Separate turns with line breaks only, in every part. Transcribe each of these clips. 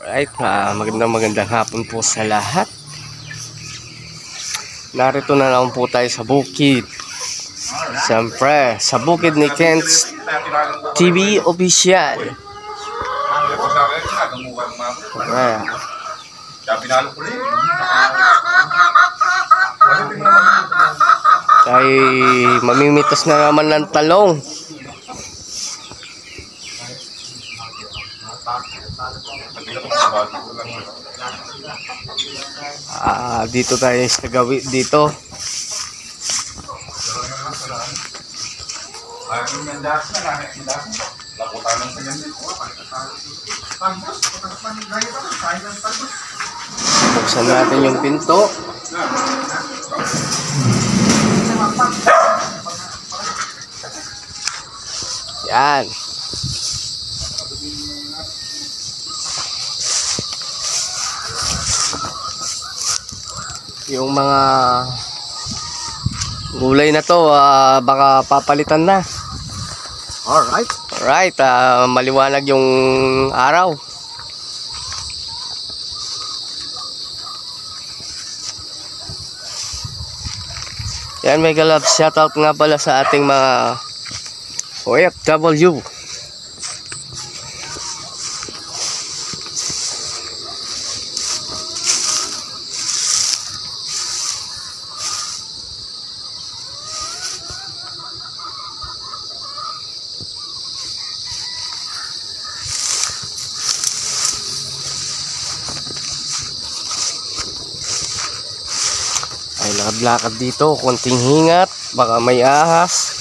Alright, ah, magandang magandang hapon po sa lahat. Narito na naman po tayo sa bukid. Siyempre, sa bukid ni Kent's TV Official. Alright. Ay, mamimitas na naman ng talong. Ah, dito tayo sa gawi dito. Buksan natin yung pinto. Yan. Yung mga gulay na to, ah, baka papalitan na.
Alright.
Alright, ah, maliwanag yung araw. Yan, mega love shoutout nga pala sa ating mga OFW. Ay, lakad-lakad dito. Konting hingat. Baka may ahas.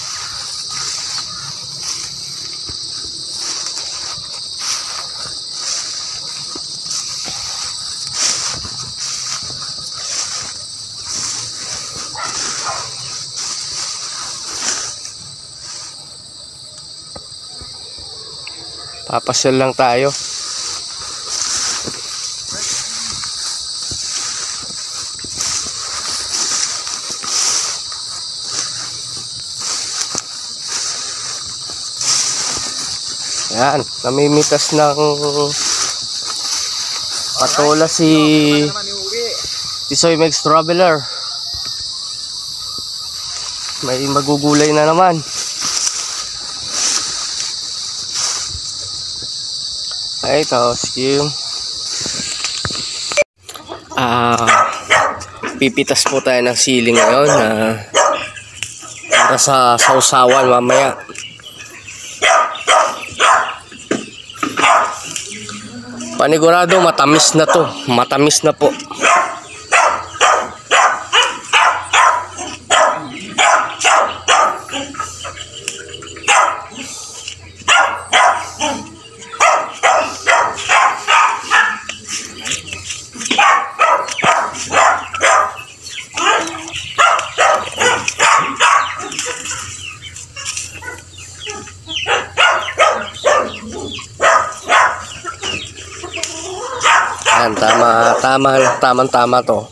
Papasyal lang tayo. Yan, namimitas ng patola si Tisoy Megs Traveler. May magugulay na naman. Ay, ito, skim. Ah, pipitas po tayo ng siling ngayon na para sa sausawan mamaya. Panigurado matamis na to. Matamis na po. Ayan, tama, tama, tamang tama to.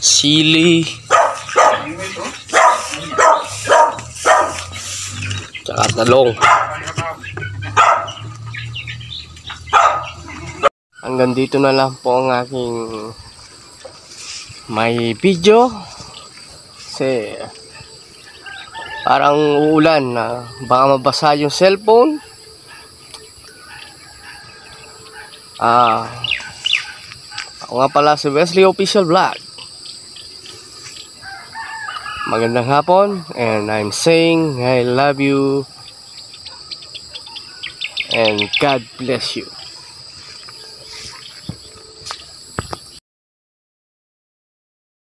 Sili. Tsaka talong. Hanggang dito na lang po ang aking may video. Kasi parang uulan na baka mabasa yung cellphone. Ah. Ako nga pala si Wesley Official Vlog. Magandang hapon and I'm saying I love you and God bless you